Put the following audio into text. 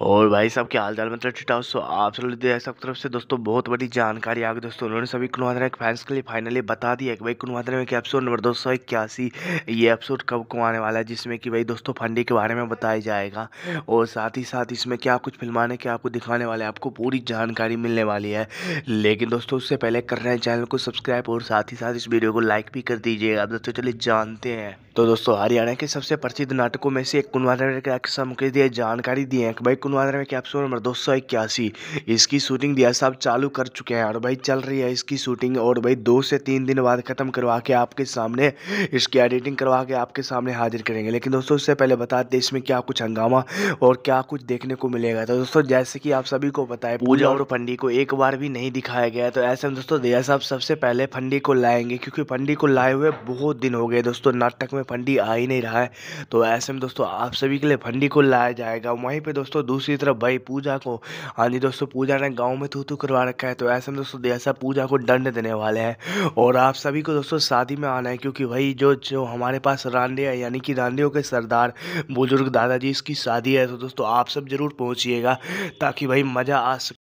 और भाई साहब, क्या हाल चाल मतलब ठीक ठाक। सो, आप सब सब तरफ़ से दोस्तों, बहुत बड़ी जानकारी आ गई दोस्तों। उन्होंने सभी कुनवादरा के फैंस के लिए फाइनली बता दिया कि भाई कुनवादरा में एपिसोड नंबर दो सौ इक्यासी, ये एपिसोड कब को आने वाला है, जिसमें कि भाई दोस्तों फंडी के बारे में बताया जाएगा। और साथ ही साथ इसमें क्या कुछ फिल्माने क्या आपको दिखाने वाले आपको पूरी जानकारी मिलने वाली है। लेकिन दोस्तों, उससे पहले कर रहे हैं चैनल को सब्सक्राइब और साथ ही साथ इस वीडियो को लाइक भी कर दीजिएगा। दोस्तों, चलिए जानते हैं। तो दोस्तों, हरियाणा के सबसे प्रसिद्ध नाटकों में से एक कुनवादरा के मुकेश दिए जानकारी दी है कि भाई कुनवादरा में एपिसोड नंबर दो सौ इक्यासी। इसकी शूटिंग दिया साहब चालू कर चुके हैं और भाई चल रही है इसकी शूटिंग और भाई दो से तीन दिन बाद ख़त्म करवा के आपके सामने इसकी एडिटिंग करवा के आपके सामने हाजिर करेंगे। लेकिन दोस्तों उससे पहले बता दें इसमें क्या कुछ हंगामा और क्या कुछ देखने को मिलेगा? तो दोस्तों जैसे कि आप सभी को है पूजा और फंडी को एक बार भी नहीं दिखाया गया तो ऐसे में दोस्तों दिया साहब सबसे पहले फंडी को लाएँगे क्योंकि फंडी को लाए हुए बहुत दिन हो गए दोस्तों नाटक में फंडी आ ही नहीं रहा है। तो ऐसे में दोस्तों आप सभी के लिए फंडी को लाया जाएगा। वहीं पे दोस्तों दूसरी तरफ़ भाई पूजा को हाँ जी दोस्तों, पूजा ने गाँव में थू थू करवा रखा है तो ऐसे में दोस्तों, ऐसा पूजा को दंड देने वाले हैं। और आप सभी को दोस्तों, शादी में आना है, क्योंकि भाई जो जो हमारे पास रानडे है, यानी कि रांडियों के सरदार बुज़ुर्ग दादाजी, इसकी शादी है तो दोस्तों, आप सब ज़रूर पहुँचिएगा, ताकि भाई मज़ा आ सके।